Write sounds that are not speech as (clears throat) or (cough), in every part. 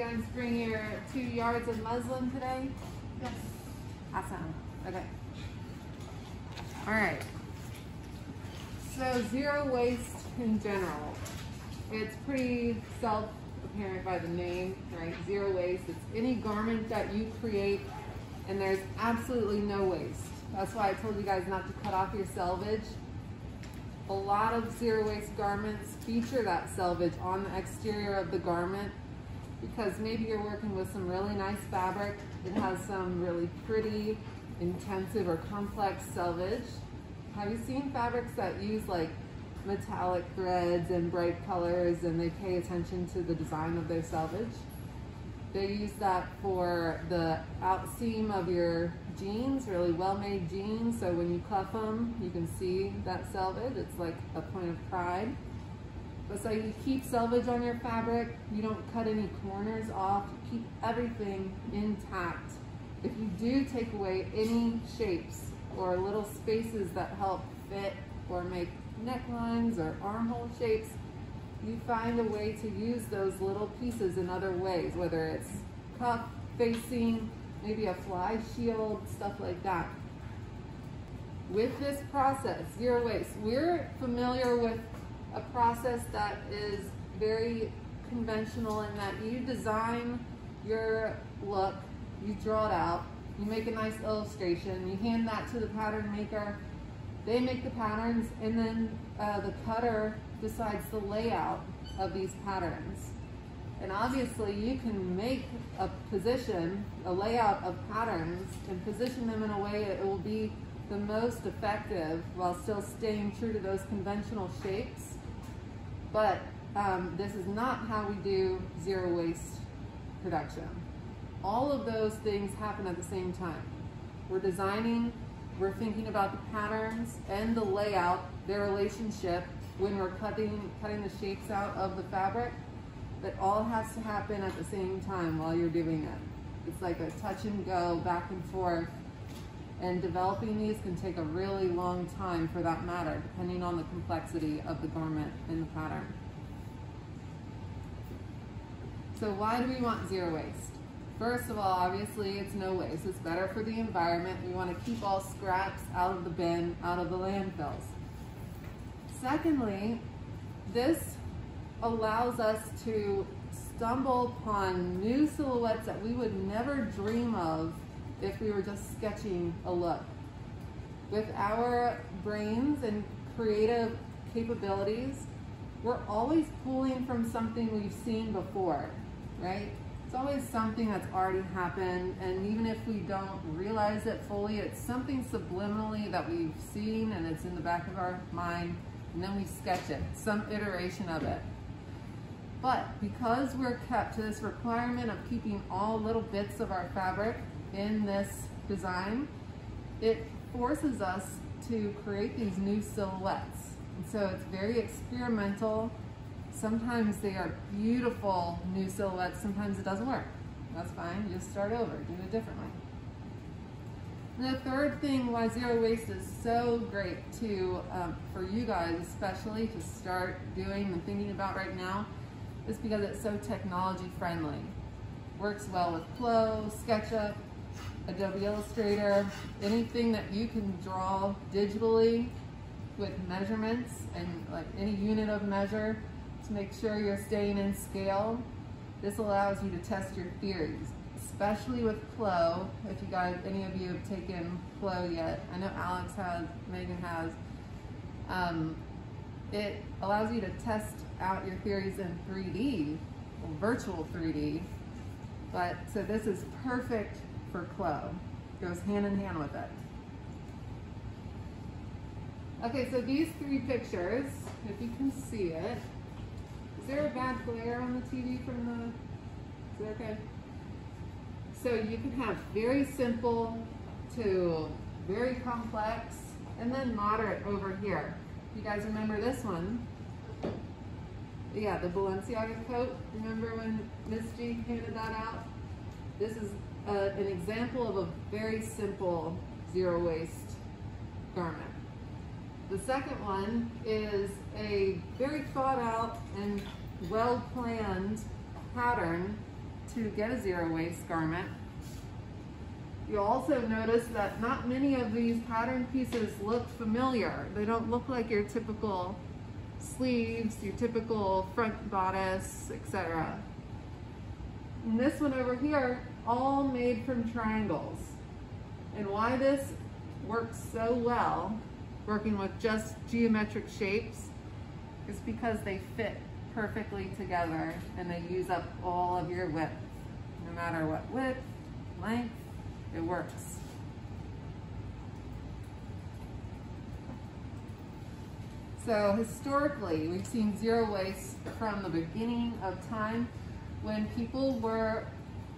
guys bring your two yards of muslin today? Yes. Awesome. Okay. All right. So zero waste in general. It's pretty self-apparent by the name, right? Zero waste. It's any garment that you create and there's absolutely no waste. That's why I told you guys not to cut off your selvage. A lot of zero waste garments feature that selvage on the exterior of the garment because maybe you're working with some really nice fabric. It has some really pretty, intensive or complex selvage. Have you seen fabrics that use like metallic threads and bright colors and they pay attention to the design of their selvage? They use that for the outseam of your jeans, really well-made jeans. So when you cuff them, you can see that selvage. It's like a point of pride. But so you keep selvage on your fabric. You don't cut any corners off. You keep everything intact. If you do take away any shapes or little spaces that help fit or make necklines or armhole shapes, you find a way to use those little pieces in other ways, whether it's cuff, facing, maybe a fly shield, stuff like that. With this process, zero waste, we're familiar with a process that is very conventional in that you design your look, you draw it out, you make a nice illustration, you hand that to the pattern maker, they make the patterns, and then uh, the cutter decides the layout of these patterns. And obviously you can make a position, a layout of patterns and position them in a way that it will be the most effective while still staying true to those conventional shapes. But um, this is not how we do zero waste production. All of those things happen at the same time. We're designing, we're thinking about the patterns and the layout, their relationship, when we're cutting, cutting the shapes out of the fabric, that all has to happen at the same time while you're doing it. It's like a touch and go, back and forth. And developing these can take a really long time for that matter, depending on the complexity of the garment and the pattern. So why do we want zero waste? First of all, obviously it's no waste. It's better for the environment. We want to keep all scraps out of the bin, out of the landfills. Secondly, this allows us to stumble upon new silhouettes that we would never dream of if we were just sketching a look. With our brains and creative capabilities, we're always pulling from something we've seen before, right? It's always something that's already happened, and even if we don't realize it fully, it's something subliminally that we've seen and it's in the back of our mind and then we sketch it, some iteration of it. But because we're kept to this requirement of keeping all little bits of our fabric in this design, it forces us to create these new silhouettes. And so it's very experimental. Sometimes they are beautiful new silhouettes, sometimes it doesn't work. That's fine, You just start over, do it differently. And the third thing why zero waste is so great to um, for you guys especially to start doing and thinking about right now is because it's so technology friendly. Works well with CLO, SketchUp, Adobe Illustrator, anything that you can draw digitally with measurements and like any unit of measure to make sure you're staying in scale. This allows you to test your theories especially with CLO. If you guys, any of you have taken CLO yet, I know Alex has, Megan has. Um, it allows you to test out your theories in 3D, virtual 3D. But so this is perfect for CLO. Goes hand in hand with it. Okay, so these three pictures, if you can see it, is there a bad glare on the TV from the, is it okay? So you can have very simple to very complex and then moderate over here. You guys remember this one? Yeah, the Balenciaga coat. Remember when Miss G handed that out? This is uh, an example of a very simple zero waste garment. The second one is a very thought out and well planned pattern to get a zero waste garment. You'll also notice that not many of these pattern pieces look familiar. They don't look like your typical sleeves, your typical front bodice, etc. And this one over here, all made from triangles. And why this works so well, working with just geometric shapes, is because they fit perfectly together and they use up all of your width. No matter what width, length, it works. So historically, we've seen zero waste from the beginning of time when people were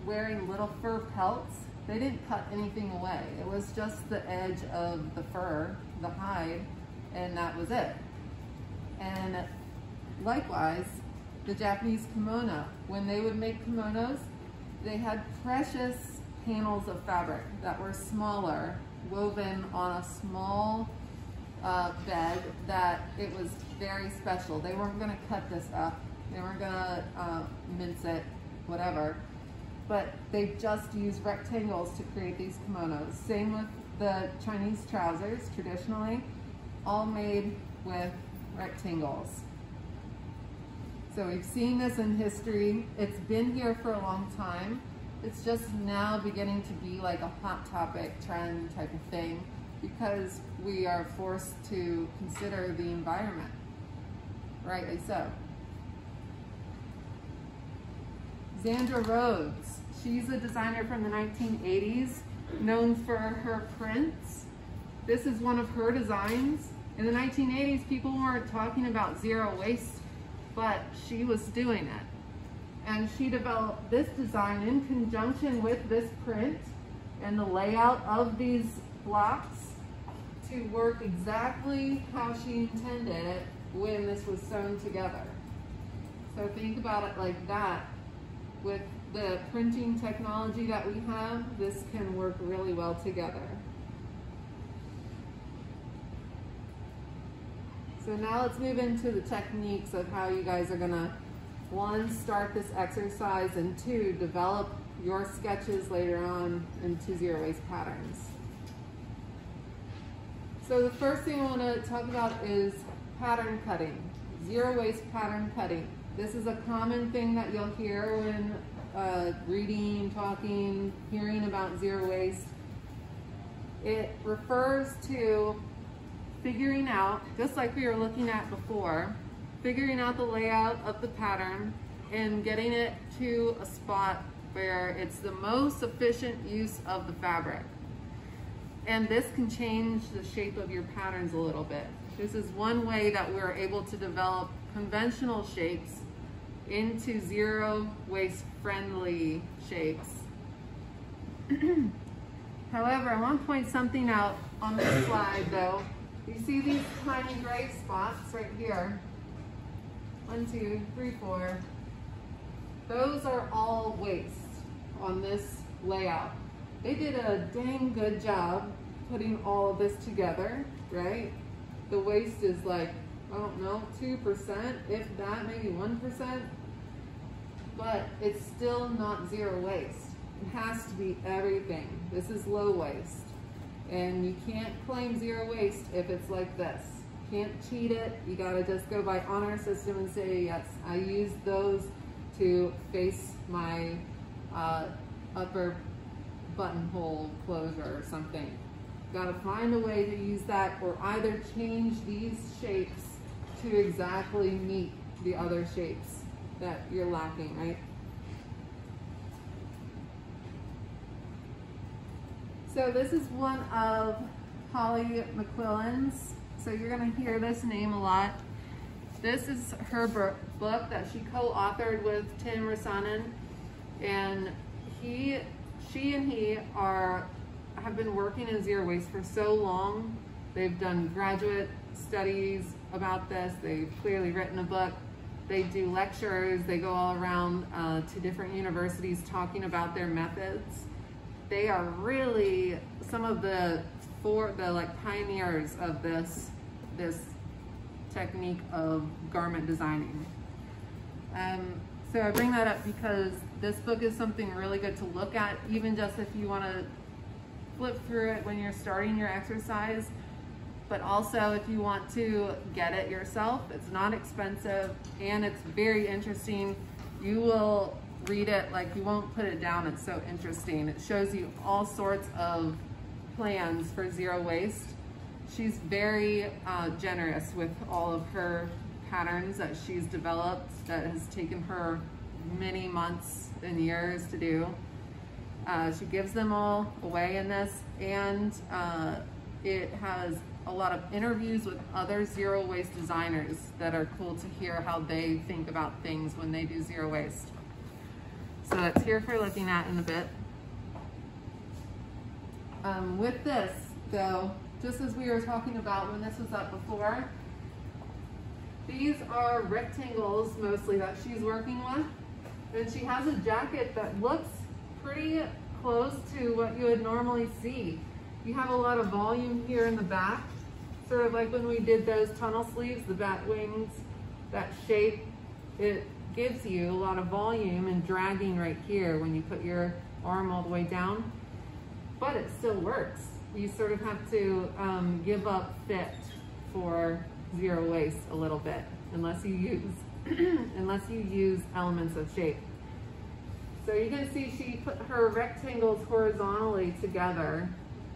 wearing little fur pelts. They didn't cut anything away. It was just the edge of the fur, the hide, and that was it. And likewise, the Japanese kimono, when they would make kimonos, they had precious panels of fabric that were smaller, woven on a small uh, bed that it was very special. They weren't going to cut this up. They weren't going to uh, mince it, whatever. But they just use rectangles to create these kimonos. Same with the Chinese trousers, traditionally, all made with rectangles. So we've seen this in history. It's been here for a long time. It's just now beginning to be like a hot topic trend type of thing because we are forced to consider the environment, rightly so. Zandra Rhodes, she's a designer from the 1980s, known for her prints. This is one of her designs. In the 1980s, people weren't talking about zero waste, but she was doing it. And she developed this design in conjunction with this print and the layout of these blocks to work exactly how she intended it when this was sewn together. So think about it like that. With the printing technology that we have, this can work really well together. So now let's move into the techniques of how you guys are gonna, one, start this exercise, and two, develop your sketches later on into zero waste patterns. So the first thing I want to talk about is pattern cutting, zero waste pattern cutting. This is a common thing that you'll hear when uh, reading, talking, hearing about zero waste. It refers to figuring out, just like we were looking at before, figuring out the layout of the pattern and getting it to a spot where it's the most efficient use of the fabric. And this can change the shape of your patterns a little bit. This is one way that we're able to develop conventional shapes into zero waste friendly shapes. (clears throat) However, I want to point something out on this slide though. You see these tiny gray spots right here? One, two, three, four. Those are all waste on this layout. They did a dang good job putting all of this together, right? The waste is like, I don't know, 2%, if that, maybe 1%, but it's still not zero waste. It has to be everything. This is low waste. And you can't claim zero waste if it's like this. You Can't cheat it. You gotta just go by honor system and say, yes, I use those to face my uh, upper buttonhole closure or something. Got to find a way to use that or either change these shapes to exactly meet the other shapes that you're lacking, right? So this is one of Holly McQuillan's. So you're to hear this name a lot. This is her book that she co-authored with Tim Rissanen. And he she and he are have been working in zero waste for so long. They've done graduate studies about this. They've clearly written a book. They do lectures. They go all around uh, to different universities talking about their methods. They are really some of the for the like pioneers of this this technique of garment designing. Um, So I bring that up because this book is something really good to look at, even just if you want to flip through it when you're starting your exercise. But also if you want to get it yourself, it's not expensive and it's very interesting. You will read it like you won't put it down. It's so interesting. It shows you all sorts of plans for zero waste. She's very uh, generous with all of her patterns that she's developed that has taken her many months and years to do. Uh, she gives them all away in this and uh, it has a lot of interviews with other zero waste designers that are cool to hear how they think about things when they do zero waste. So that's here for looking at in a bit. Um, with this though, just as we were talking about when this was up before, these are rectangles mostly that she's working with. And she has a jacket that looks pretty close to what you would normally see. You have a lot of volume here in the back, sort of like when we did those tunnel sleeves, the bat wings, that shape, it gives you a lot of volume and dragging right here when you put your arm all the way down, but it still works. You sort of have to um, give up fit for zero waste a little bit, unless you use, (clears throat) unless you use elements of shape. So you can see she put her rectangles horizontally together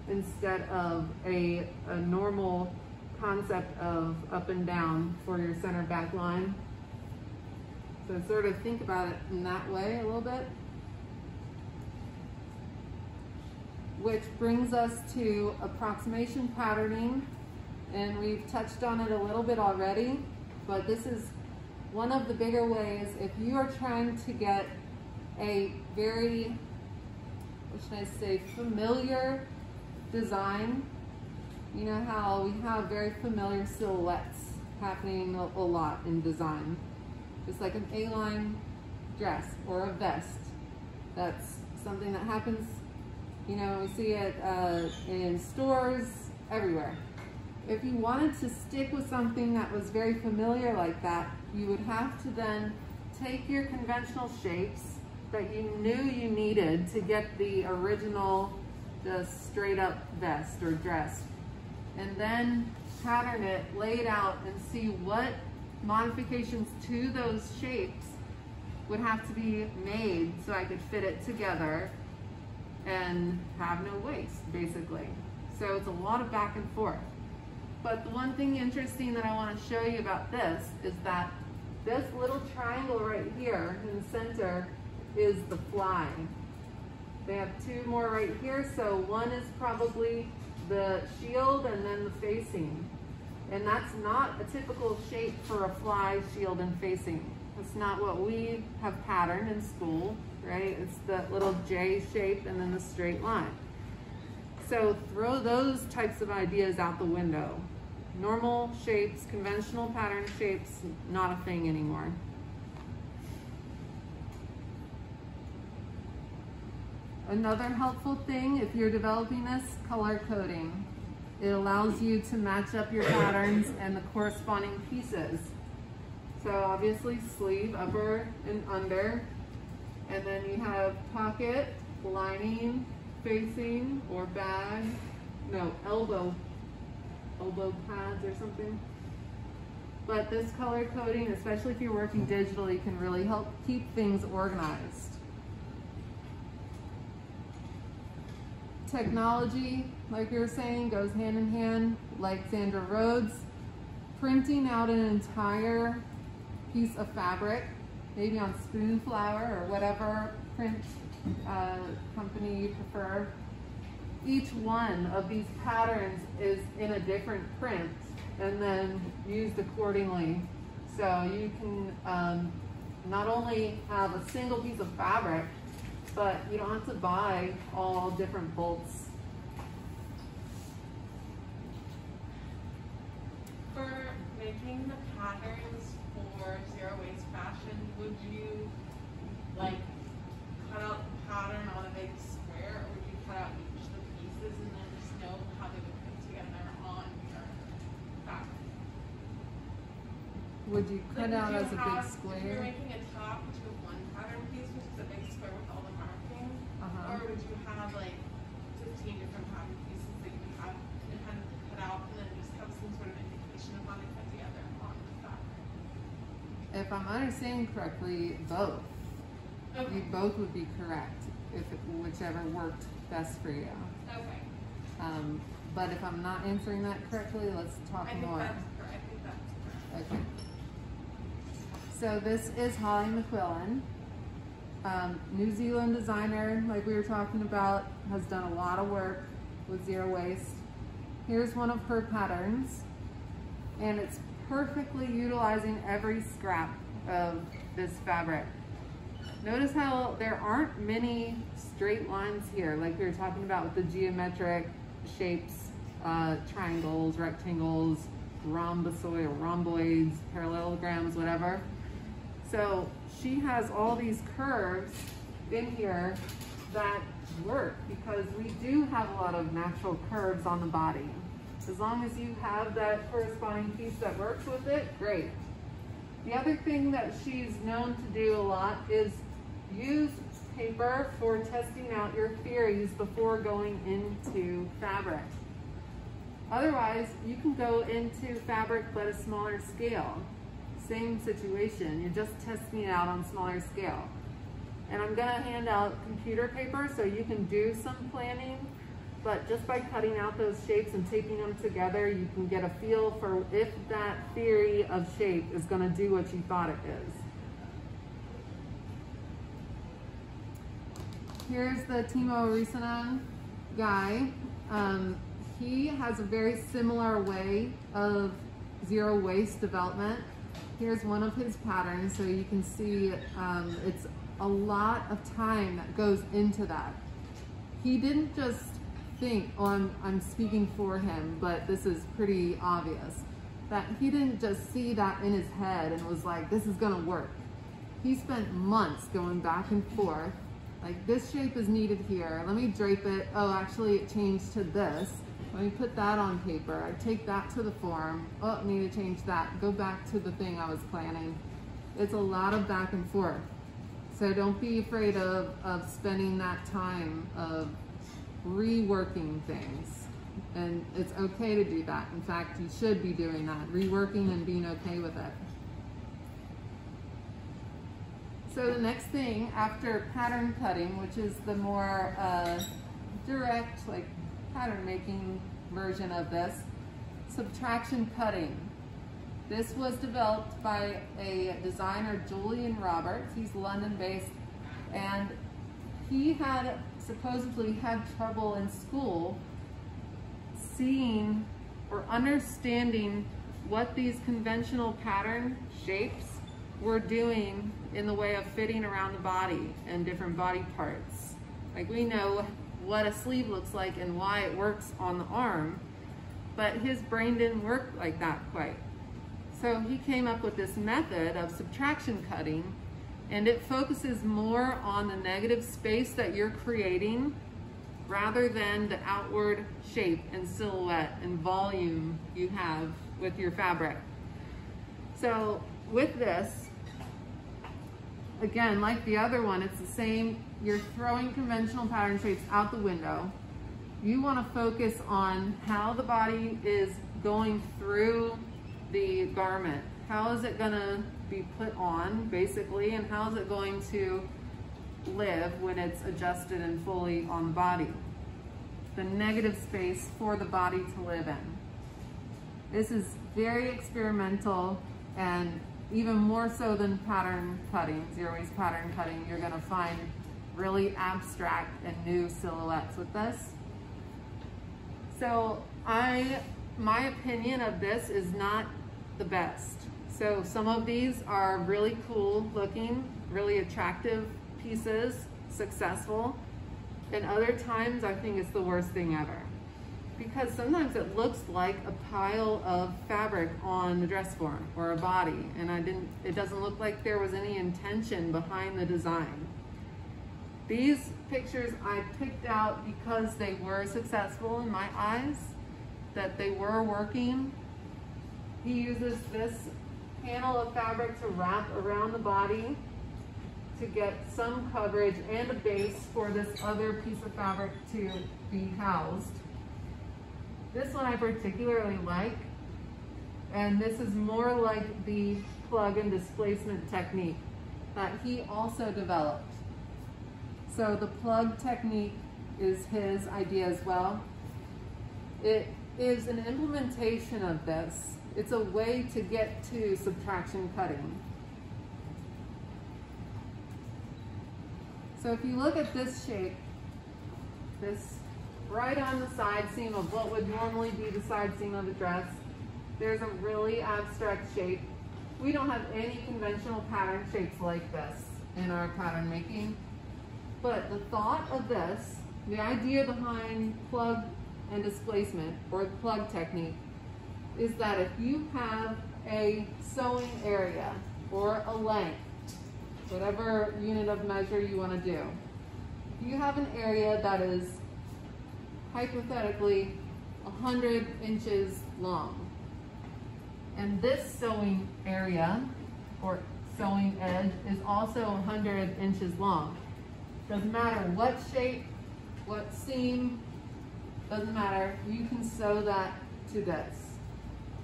instead of a, a normal concept of up and down for your center back line. So sort of think about it in that way a little bit. Which brings us to approximation patterning. And we've touched on it a little bit already, but this is one of the bigger ways if you are trying to get a very, what should I say, familiar design. You know how we have very familiar silhouettes happening a lot in design. Just like an A-line dress or a vest. That's something that happens, you know, we see it uh, in stores, everywhere. If you wanted to stick with something that was very familiar like that, you would have to then take your conventional shapes that you knew you needed to get the original, just straight up vest or dress. And then pattern it, lay it out, and see what modifications to those shapes would have to be made so I could fit it together and have no waste, basically. So it's a lot of back and forth. But the one thing interesting that I want to show you about this is that this little triangle right here in the center is the fly. They have two more right here, so one is probably the shield and then the facing. And that's not a typical shape for a fly, shield, and facing. That's not what we have patterned in school, right? It's the little J shape and then the straight line. So throw those types of ideas out the window. Normal shapes, conventional pattern shapes, not a thing anymore. Another helpful thing, if you're developing this, color coding. It allows you to match up your patterns and the corresponding pieces. So obviously sleeve, upper and under. And then you have pocket, lining, facing, or bag. No, elbow, elbow pads or something. But this color coding, especially if you're working digitally, can really help keep things organized. Technology, like you were saying, goes hand in hand, like Zandra Rhodes. Printing out an entire piece of fabric, maybe on Spoonflower or whatever print uh, company you prefer. Each one of these patterns is in a different print and then used accordingly. So you can um, not only have a single piece of fabric, but you don't have to buy all different bolts. For making the patterns for zero waste fashion, would you like cut out the pattern on a big square or would you cut out each of the pieces and then just know how they would fit together on your fabric? Would you cut Like, out you as a big have- If you're square? making a top, would you have one pattern piece, which is a big square with all the marking? Uh-huh. Or would you have like fifteen different pattern pieces that you would have independently cut out and then just have some sort of indication of how they fit together on the fabric? If I'm correctly, both. Okay, You both would be correct, if it, whichever worked best for you. okay. Um, but if I'm not answering that correctly, let's talk more. that's I think that's correct. Okay. So this is Holly McQuillan. Um, New Zealand designer, like we were talking about, has done a lot of work with zero waste. Here's one of her patterns, and it's perfectly utilizing every scrap of this fabric. Notice how there aren't many straight lines here, like we were talking about with the geometric shapes, uh, triangles, rectangles, rhombosoid rhomboids, parallelograms, whatever. So she has all these curves in here that work because we do have a lot of natural curves on the body. As long as you have that corresponding piece that works with it, great. The other thing that she's known to do a lot is use paper for testing out your theories before going into fabric. Otherwise, you can go into fabric but a smaller scale. Same situation, you're just testing it out on smaller scale. And I'm gonna hand out computer paper so you can do some planning, but just by cutting out those shapes and taping them together, you can get a feel for if that theory of shape is gonna do what you thought it is. Here's the Timo Rissanen guy. Um, he has a very similar way of zero waste development. Here's one of his patterns, so you can see um, it's a lot of time that goes into that. He didn't just think, oh, I'm, I'm speaking for him, but this is pretty obvious, that he didn't just see that in his head and was like, this is gonna work. He spent months going back and forth, like this shape is needed here, let me drape it, oh, actually it changed to this. Let me put that on paper, I take that to the form, oh, need to change that, go back to the thing I was planning. It's a lot of back and forth. So don't be afraid of, of spending that time of reworking things. And it's okay to do that. In fact, you should be doing that, reworking and being okay with it. So the next thing after pattern cutting, which is the more uh, direct, like pattern making version of this, subtraction cutting. This was developed by a designer, Julian Roberts. He's London based and he had supposedly had trouble in school seeing or understanding what these conventional pattern shapes were doing in the way of fitting around the body and different body parts. Like we know what a sleeve looks like and why it works on the arm, but his brain didn't work like that quite. So he came up with this method of subtraction cutting and it focuses more on the negative space that you're creating rather than the outward shape and silhouette and volume you have with your fabric. So with this, again, like the other one, it's the same. You're throwing conventional pattern shapes out the window. You want to focus on how the body is going through the garment. How is it going to be put on, basically, and how is it going to live when it's adjusted and fully on the body? The negative space for the body to live in. This is very experimental and even more so than pattern cutting, zero waste pattern cutting, you're gonna find really abstract and new silhouettes with this. So I, my opinion of this is not the best. So some of these are really cool looking, really attractive pieces, successful. And other times I think it's the worst thing ever. Because sometimes it looks like a pile of fabric on the dress form or a body. And I didn't, it doesn't look like there was any intention behind the design. These pictures I picked out because they were successful in my eyes, that they were working. He uses this panel of fabric to wrap around the body to get some coverage and a base for this other piece of fabric to be housed. This one I particularly like, and this is more like the plug and displacement technique that he also developed. So the plug technique is his idea as well. It is an implementation of this. It's a way to get to subtraction cutting. So if you look at this shape, this right on the side seam of what would normally be the side seam of a dress, there's a really abstract shape. We don't have any conventional pattern shapes like this in our pattern making. But the thought of this, the idea behind plug and displacement or the plug technique is that if you have a sewing area or a length, whatever unit of measure you want to do, you have an area that is hypothetically 100 inches long, and this sewing area or sewing edge is also 100 inches long. Doesn't matter what shape, what seam, doesn't matter. You can sew that to this.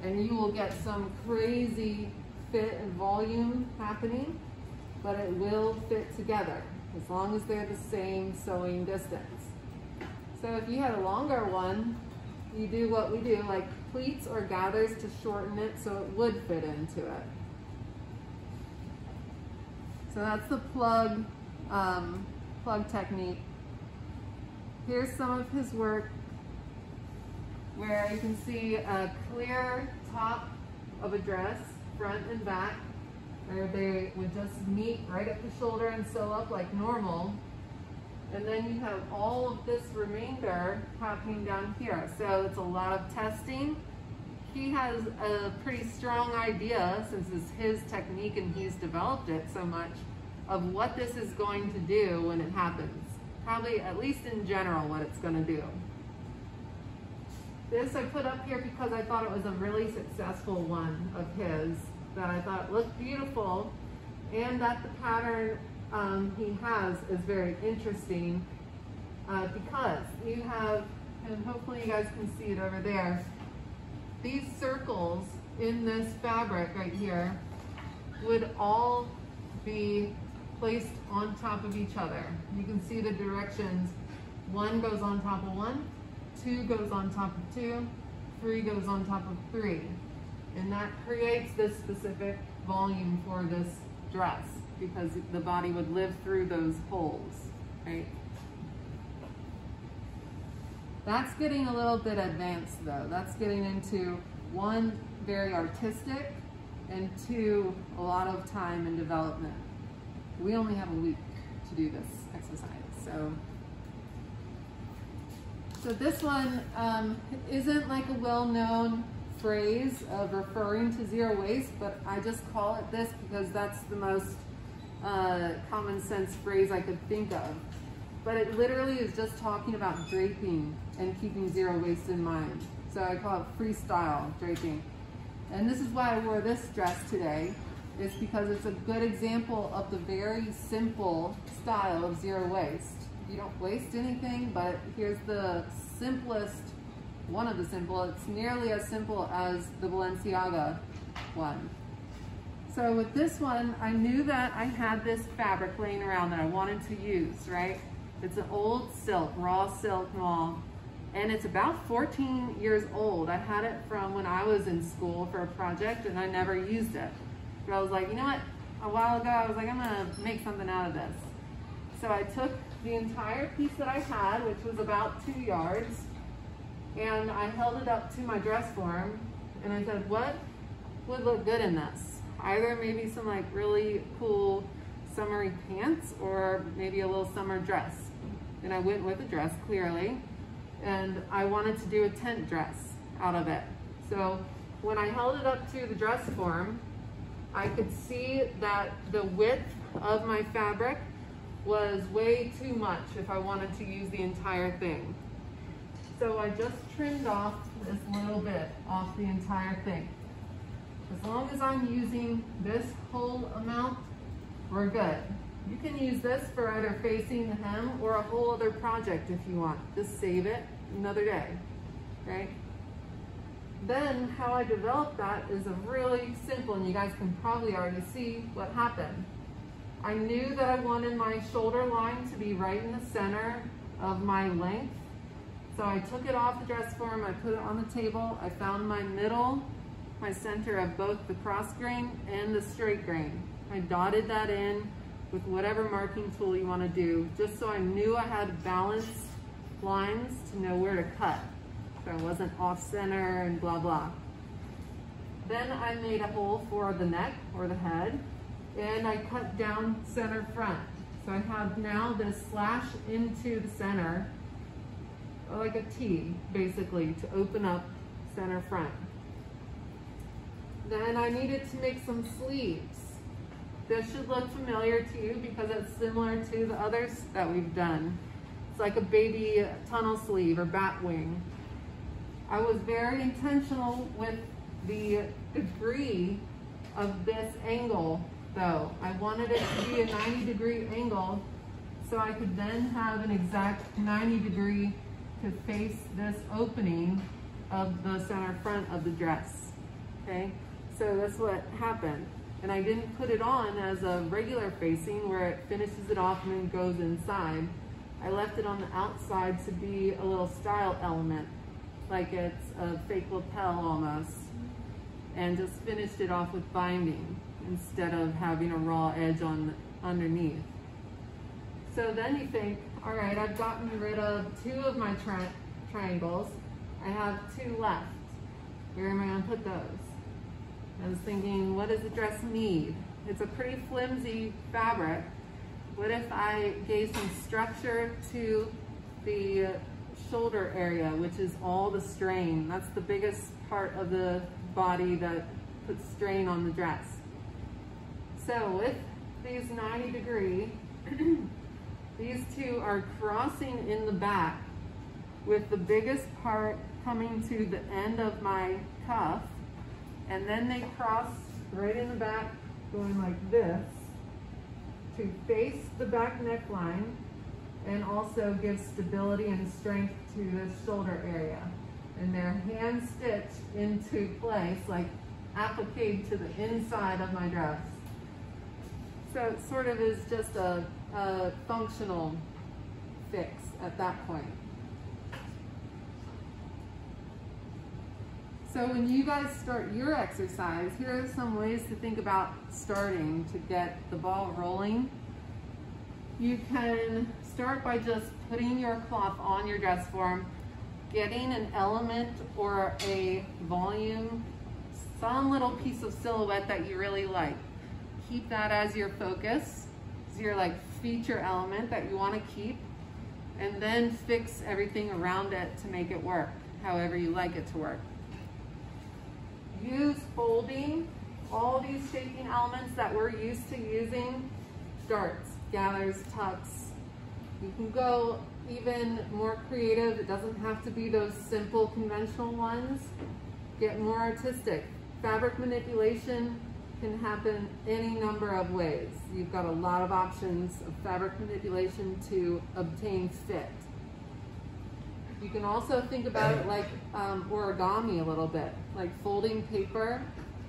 And you will get some crazy fit and volume happening, but it will fit together as long as they're the same sewing distance. So if you had a longer one, you do what we do, like pleats or gathers to shorten it so it would fit into it. So that's the plug, um, plug technique. Here's some of his work where you can see a clear top of a dress, front and back, where they would just meet right at the shoulder and sew up like normal. And then you have all of this remainder happening down here. So it's a lot of testing. He has a pretty strong idea, since it's his technique and he's developed it so much, of what this is going to do when it happens. Probably, at least in general, what it's going to do. This I put up here because I thought it was a really successful one of his that I thought looked beautiful and that the pattern um, he has is very interesting uh, because you have, and hopefully you guys can see it over there, these circles in this fabric right here would all be placed on top of each other. You can see the directions. One goes on top of one, two goes on top of two, three goes on top of three. And that creates this specific volume for this dress because the body would live through those holes, right? That's getting a little bit advanced though. That's getting into one, very artistic, and two, a lot of time and development. We only have a week to do this exercise, so. So this one um, isn't like a well-known phrase of referring to zero waste, but I just call it this because that's the most uh, common sense phrase I could think of. But it literally is just talking about draping and keeping zero waste in mind. So I call it freestyle draping. And this is why I wore this dress today, is because it's a good example of the very simple style of zero waste. You don't waste anything, but here's the simplest, one of the simple, it's nearly as simple as the Balenciaga one. So with this one, I knew that I had this fabric laying around that I wanted to use, right? It's an old silk, raw silk mall, and it's about 14 years old. I had it from when I was in school for a project and I never used it. But I was like, you know what? A while ago, I was like, I'm gonna make something out of this. So I took the entire piece that I had, which was about two yards, and I held it up to my dress form, and I said, what would look good in this? Either maybe some like really cool summery pants or maybe a little summer dress. And I went with a dress, clearly, and I wanted to do a tent dress out of it. So when I held it up to the dress form, I could see that the width of my fabric was way too much if I wanted to use the entire thing. So I just trimmed off this little bit off the entire thing. As long as I'm using this whole amount, we're good. You can use this for either facing the hem or a whole other project if you want. Just save it another day, okay? Then how I developed that is a really simple, and you guys can probably already see what happened. I knew that I wanted my shoulder line to be right in the center of my length. So I took it off the dress form, I put it on the table, I found my middle, my center of both the cross grain and the straight grain. I dotted that in with whatever marking tool you wanna do, just so I knew I had balanced lines to know where to cut. So I wasn't off center and blah, blah. Then I made a hole for the neck or the head and I cut down center front. So I have now this slash into the center, like a T basically, to open up center front. Then I needed to make some sleeves. This should look familiar to you because it's similar to the others that we've done. It's like a baby tunnel sleeve or bat wing. I was very intentional with the degree of this angle though. I wanted it to be a 90 degree angle so I could then have an exact 90 degree to face this opening of the center front of the dress, okay? So that's what happened. And I didn't put it on as a regular facing where it finishes it off and then goes inside. I left it on the outside to be a little style element, like it's a fake lapel almost, and just finished it off with binding instead of having a raw edge on underneath. So then you think, all right, I've gotten rid of two of my tri triangles. I have two left. Where am I gonna put those? I was thinking, what does the dress need? It's a pretty flimsy fabric. What if I gave some structure to the shoulder area, which is all the strain. That's the biggest part of the body that puts strain on the dress. So with these 90 degree, (clears throat) these two are crossing in the back with the biggest part coming to the end of my cuff. And then they cross right in the back going like this to face the back neckline and also give stability and strength to the shoulder area. And they're hand stitched into place, like applique to the inside of my dress. So it sort of is just a, a functional fix at that point. So when you guys start your exercise, here are some ways to think about starting to get the ball rolling. You can start by just putting your cloth on your dress form, getting an element or a volume, some little piece of silhouette that you really like keep that as your focus, as your like feature element that you want to keep, and then fix everything around it to make it work, however you like it to work. Use folding, all these shaping elements that we're used to using, darts, gathers, tucks. You can go even more creative. It doesn't have to be those simple conventional ones. Get more artistic. Fabric manipulation, can happen any number of ways. You've got a lot of options of fabric manipulation to obtain fit. You can also think about it like um, origami a little bit, like folding paper.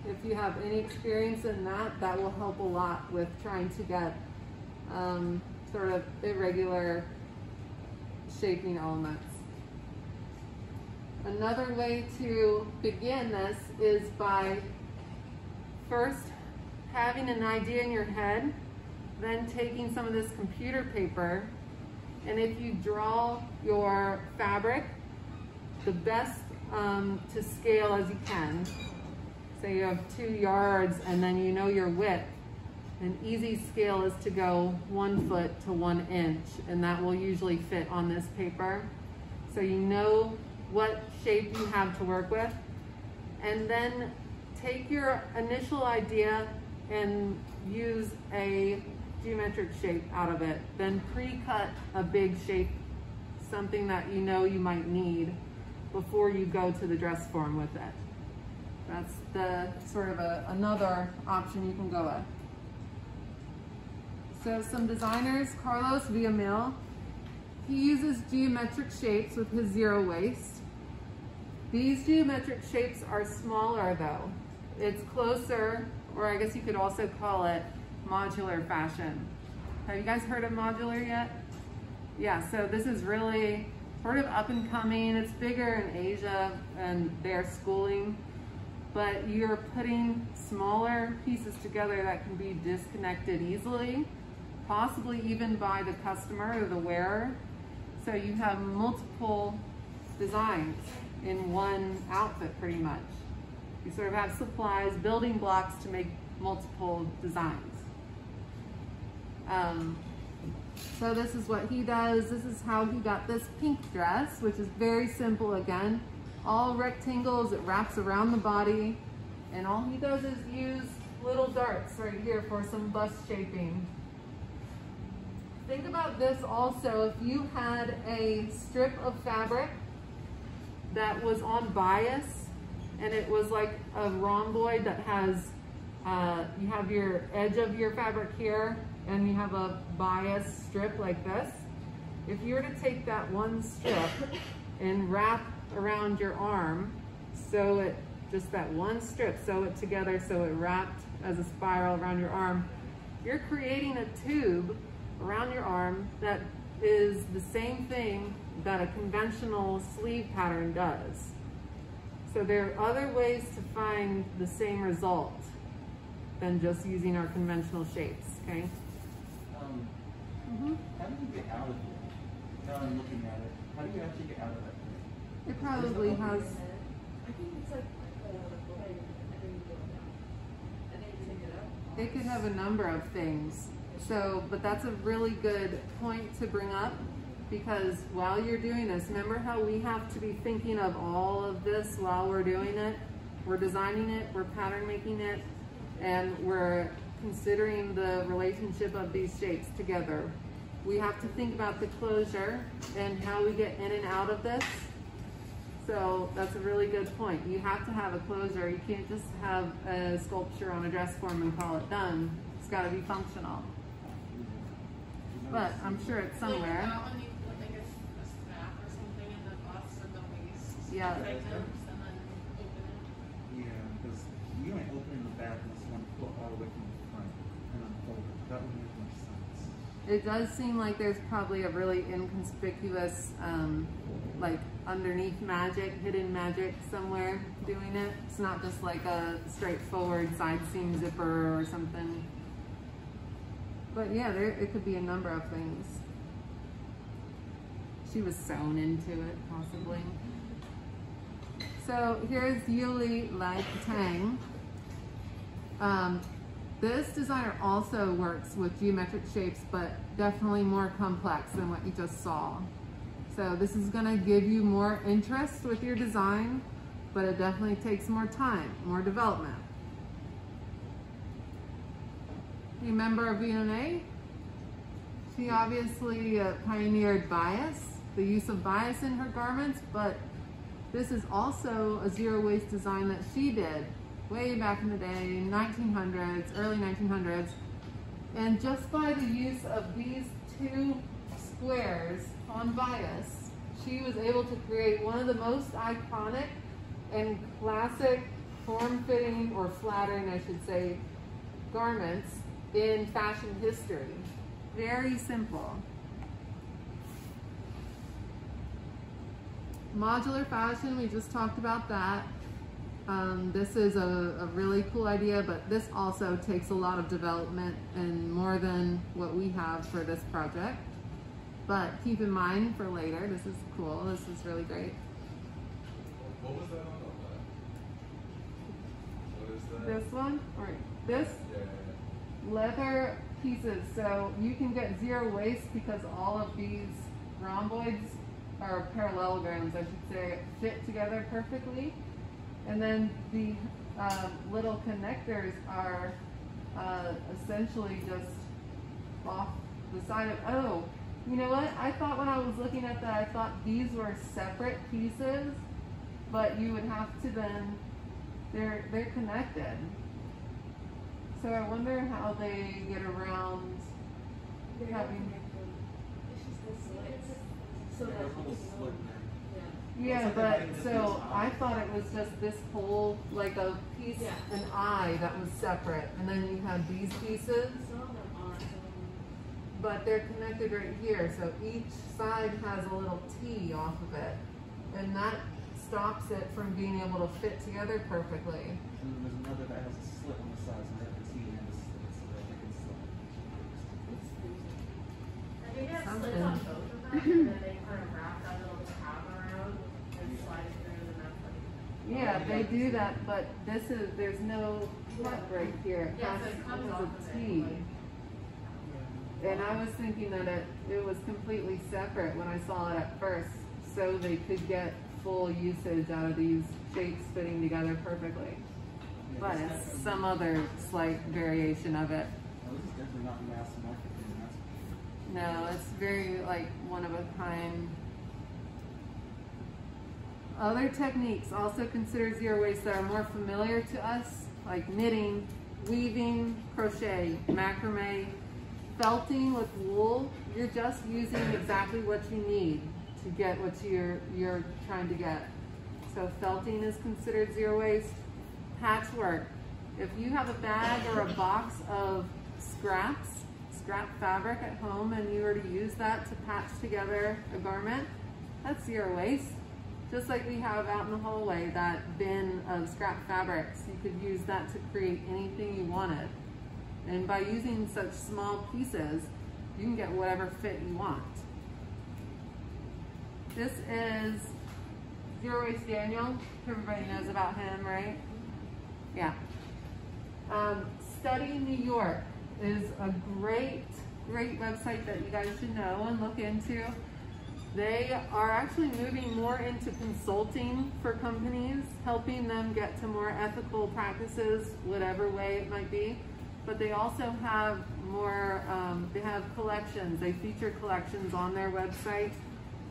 If you have any experience in that, that will help a lot with trying to get um, sort of irregular shaping elements. Another way to begin this is by First, having an idea in your head, then taking some of this computer paper, and if you draw your fabric, the best um, to scale as you can. Say you have two yards and then you know your width. An easy scale is to go one foot to one inch, and that will usually fit on this paper. So you know what shape you have to work with. And then take your initial idea and use a geometric shape out of it. Then pre-cut a big shape, something that you know you might need before you go to the dress form with it. That's the sort of a, another option you can go with. So some designers, Carlos Villamil, he uses geometric shapes with his zero waste. These geometric shapes are smaller though. It's closer, or I guess you could also call it modular fashion. Have you guys heard of modular yet? Yeah, so this is really sort of up and coming. It's bigger in Asia and their schooling, but you're putting smaller pieces together that can be disconnected easily, possibly even by the customer or the wearer. So you have multiple designs in one outfit pretty much. You sort of have supplies, building blocks to make multiple designs. Um, so this is what he does. This is how he got this pink dress, which is very simple again. All rectangles, it wraps around the body. And all he does is use little darts right here for some bust shaping. Think about this also, if you had a strip of fabric that was on bias and it was like a rhomboid that has, uh, you have your edge of your fabric here and you have a bias strip like this. If you were to take that one strip and wrap around your arm, sew it, just that one strip, sew it together so it wrapped as a spiral around your arm, you're creating a tube around your arm that is the same thing that a conventional sleeve pattern does. So there are other ways to find the same result than just using our conventional shapes, okay? Um, Mhm. how do you get out of here? Now I'm looking at it. How do you actually get out of that? It probably has, I think it's like, uh, like, you go down. And then you take it up. it could have a number of things. So, but that's a really good point to bring up because while you're doing this, remember how we have to be thinking of all of this while we're doing it? We're designing it, we're pattern making it, and we're considering the relationship of these shapes together. We have to think about the closure and how we get in and out of this. So that's a really good point. You have to have a closure. You can't just have a sculpture on a dress form and call it done. It's got to be functional. But I'm sure it's somewhere. that one, you put like a, a snap or something in the bust or the waist. Yeah. Segments and then open it. Yeah, because you ain't opening the back unless you want to pull all the way from the front and unfold it. That would make much sense. It does seem like there's probably a really inconspicuous, um, like underneath magic, hidden magic somewhere doing it. It's not just like a straightforward side seam zipper or something. But yeah, there it could be a number of things. She was sewn into it, possibly. So here's Yuli Lai Tang. Um, this designer also works with geometric shapes, but definitely more complex than what you just saw. So this is gonna give you more interest with your design, but it definitely takes more time, more development. Remember Vionnet? She obviously uh, pioneered bias, the use of bias in her garments, but this is also a zero waste design that she did way back in the day, 1900s, early 1900s. And just by the use of these two squares on bias, she was able to create one of the most iconic and classic form-fitting or flattering, I should say, garments in fashion history. Very simple. Modular fashion, we just talked about that. Um, this is a, a really cool idea, but this also takes a lot of development and more than what we have for this project. But keep in mind for later, this is cool, this is really great. What was that on What is that? This one, or this Yeah, yeah, leather pieces. So you can get zero waste because all of these rhomboids or parallelograms, I should say, fit together perfectly. And then the uh, little connectors are uh, essentially just off the side of, oh, you know what? I thought when I was looking at that, I thought these were separate pieces, but you would have to then They're they're connected. So I wonder how they get around having. connected. It's just the slits. So There's that a you little can slit go- there. Yeah. Yeah, Looks like but they might so I thought it was just this whole like a piece, Yeah. an eye that was separate, and then you had these pieces, Some of them aren't. um, but they're connected right here. So each side has a little T off of it, and that stops it from being able to fit together perfectly. And then there's another that has a slit on the sides, and they have a T and a slit, so I think it's like. It's freezing. I think it has Something. slits on both of them, and then they kind of wrap that little tab around and slide through, and that's like. Yeah, they do that, but this is there's no cut right here. It Yeah, has, so it comes off a of it, T. like- And I was thinking that it, it was completely separate when I saw it at first, so they could get full usage out of these shapes fitting together perfectly. Yeah, But it's some other slight variation of it. This is definitely not mass marketing, that's. No, it's very like one of a kind. Other techniques also considered zero waste that are more familiar to us, like knitting, weaving, crochet, macrame, felting with wool. You're just using exactly what you need to get what you're you're trying to get. So felting is considered zero waste. Patchwork. If you have a bag or a box of scraps, scrap fabric at home, and you were to use that to patch together a garment, that's zero waste. Just like we have out in the hallway, that bin of scrap fabrics, you could use that to create anything you wanted. And by using such small pieces, you can get whatever fit you want. This is Zero Waste Daniel. Everybody knows about him, right? Yeah. Um, Study New York is a great, great website that you guys should know and look into. They are actually moving more into consulting for companies, helping them get to more ethical practices, whatever way it might be. But they also have more, um, they have collections, they feature collections on their website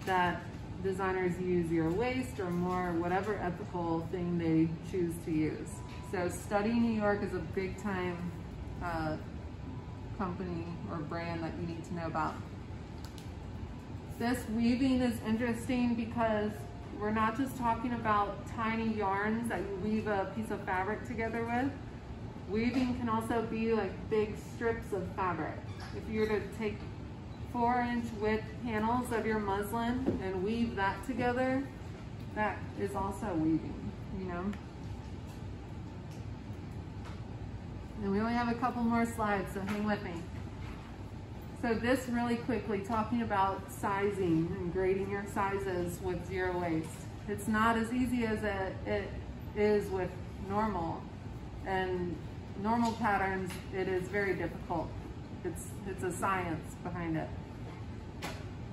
that designers use zero waste or more whatever ethical thing they choose to use. So Study New York is a big time uh, company or brand that you need to know about. This weaving is interesting because we're not just talking about tiny yarns that you weave a piece of fabric together with. Weaving can also be like big strips of fabric. If you were to take four inch width panels of your muslin and weave that together, that is also weaving, you know? And we only have a couple more slides, so hang with me. So this really quickly, talking about sizing and grading your sizes with zero waste. It's not as easy as it, it is with normal. And normal patterns, it is very difficult. It's, it's a science behind it.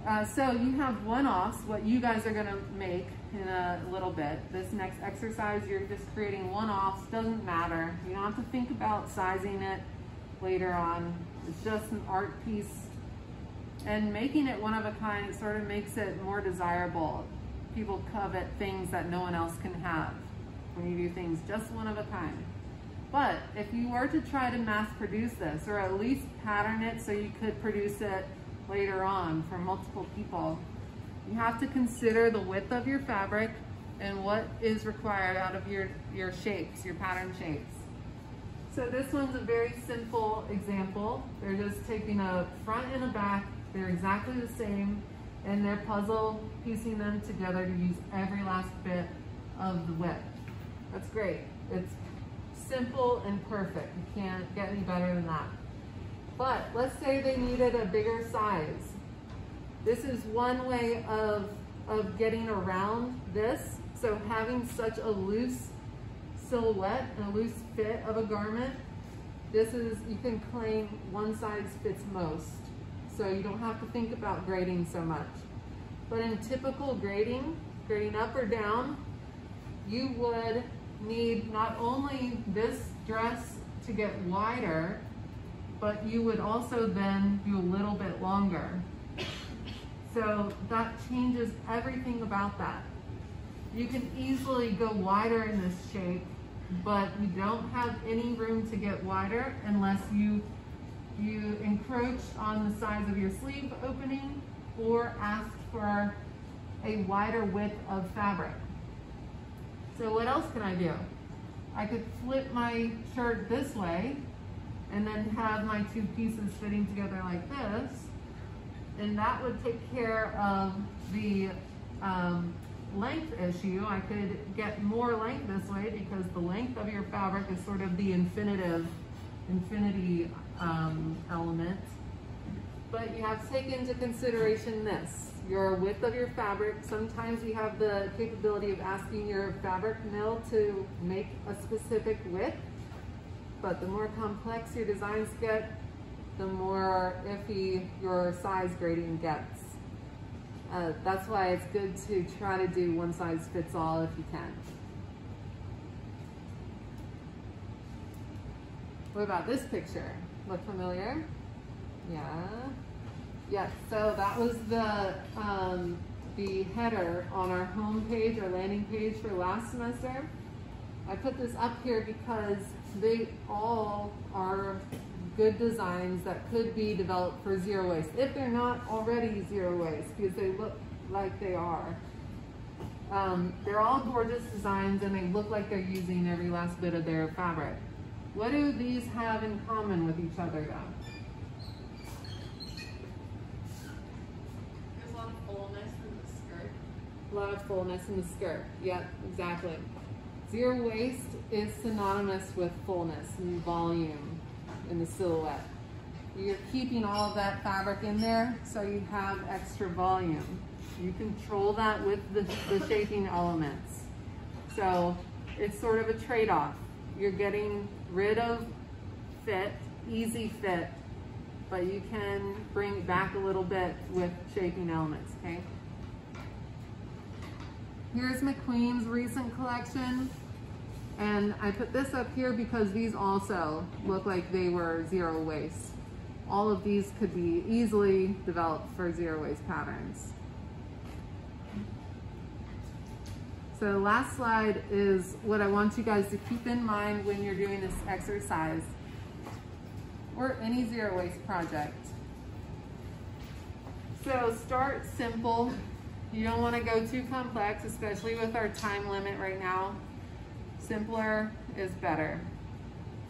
Uh, so you have one-offs, what you guys are gonna make in a little bit. This next exercise, you're just creating one-offs, doesn't matter. You don't have to think about sizing it later on. It's just an art piece. And making it one of a kind sort of makes it more desirable. People covet things that no one else can have when you do things just one of a kind. But if you were to try to mass produce this, or at least pattern it so you could produce it later on for multiple people, you have to consider the width of your fabric and what is required out of your, your shapes, your pattern shapes. So this one's a very simple example. They're just taking a front and a back, they're exactly the same, and they're puzzle piecing them together to use every last bit of the width. That's great. It's simple and perfect. You can't get any better than that. But let's say they needed a bigger size. This is one way of, of getting around this. So having such a loose silhouette and a loose fit of a garment, this is, you can claim one size fits most. So you don't have to think about grading so much. But in typical grading, grading up or down, you would need not only this dress to get wider, but you would also then do a little bit longer. So that changes everything about that. You can easily go wider in this shape but you don't have any room to get wider unless you you encroach on the size of your sleeve opening or ask for a wider width of fabric. So what else can I do? I could flip my shirt this way and then have my two pieces fitting together like this. And that would take care of the um, length issue. I could get more length this way because the length of your fabric is sort of the infinitive, infinity um, element. But you have to take into consideration this, your width of your fabric. Sometimes you have the capability of asking your fabric mill to make a specific width. But the more complex your designs get, the more iffy your size grading gets. Uh, that's why it's good to try to do one size fits all if you can. What about this picture? Look familiar? Yeah. Yes, so that was the, um, the header on our home page, our landing page for last semester. I put this up here because they all are good designs that could be developed for zero waste, if they're not already zero waste, because they look like they are. Um, they're all gorgeous designs and they look like they're using every last bit of their fabric. What do these have in common with each other though? There's a lot of fullness in the skirt. A lot of fullness in the skirt. Yep, exactly. Zero waste is synonymous with fullness and volume in the silhouette. You're keeping all of that fabric in there so you have extra volume. You control that with the, the shaping elements. So it's sort of a trade-off. You're getting rid of fit, easy fit, but you can bring back a little bit with shaping elements, okay? Here's McQueen's recent collection. And I put this up here because these also look like they were zero waste. All of these could be easily developed for zero waste patterns. So the last slide is what I want you guys to keep in mind when you're doing this exercise or any zero waste project. So start simple. You don't want to go too complex, especially with our time limit right now. Simpler is better.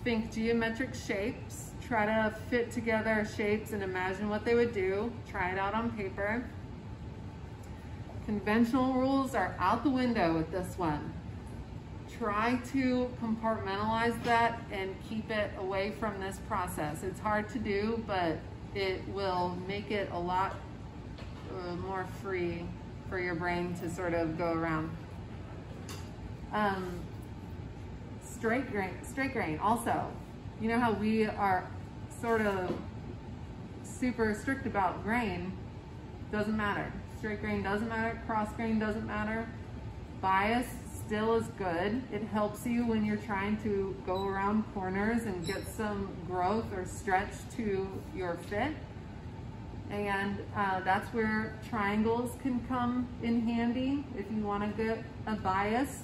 Think geometric shapes. Try to fit together shapes and imagine what they would do. Try it out on paper. Conventional rules are out the window with this one. Try to compartmentalize that and keep it away from this process. It's hard to do, but it will make it a lot uh, more free for your brain to sort of go around. Um, straight grain, straight grain also. You know how we are sort of super strict about grain, doesn't matter. Straight grain doesn't matter, cross grain doesn't matter. Bias still is good. It helps you when you're trying to go around corners and get some growth or stretch to your fit. And uh, that's where triangles can come in handy. If you want to get a bias,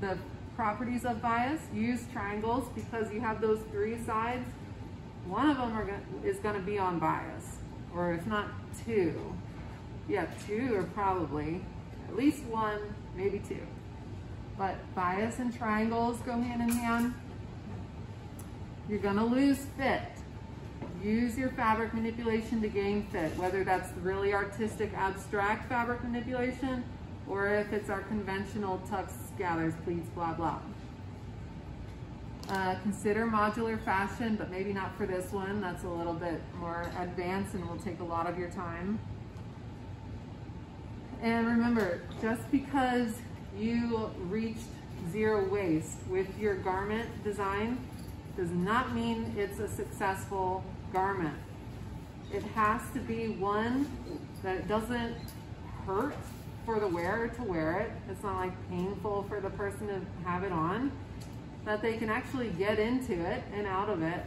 the properties of bias, use triangles because you have those three sides. One of them gonna, is going to be on bias, or if not two. Yeah, two or probably, at least one, maybe two. But bias and triangles go hand in hand. You're gonna lose fit. Use your fabric manipulation to gain fit, whether that's really artistic, abstract fabric manipulation, or if it's our conventional tucks, gathers, pleats, blah, blah. Uh, consider modular fashion, but maybe not for this one. That's a little bit more advanced and will take a lot of your time. And remember, just because you reached zero waste with your garment design does not mean it's a successful garment. It has to be one that doesn't hurt for the wearer to wear it. It's not like painful for the person to have it on. That they can actually get into it and out of it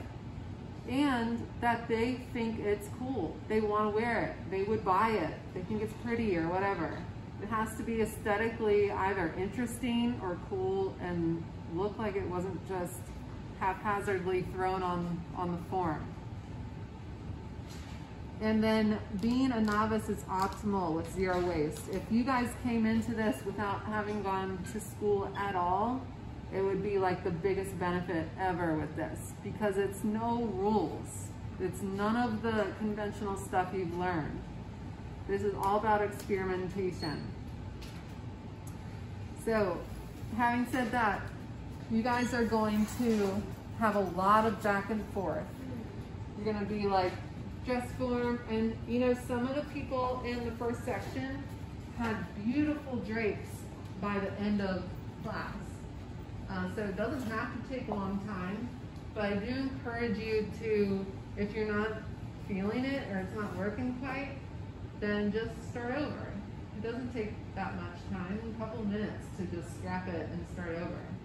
and that they think it's cool. They want to wear it. They would buy it. They think it's pretty or whatever. It has to be aesthetically either interesting or cool and look like it wasn't just haphazardly thrown on, on the form. And then being a novice is optimal with zero waste. If you guys came into this without having gone to school at all, it would be like the biggest benefit ever with this because it's no rules. It's none of the conventional stuff you've learned. This is all about experimentation. So, having said that, you guys are going to have a lot of back and forth. You're gonna be like dress form, and you know, some of the people in the first section had beautiful drapes by the end of class. Uh, so it doesn't have to take a long time, but I do encourage you to, if you're not feeling it or it's not working quite, then just start over. It doesn't take that much time, a couple minutes to just scrap it and start over.